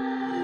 Bye.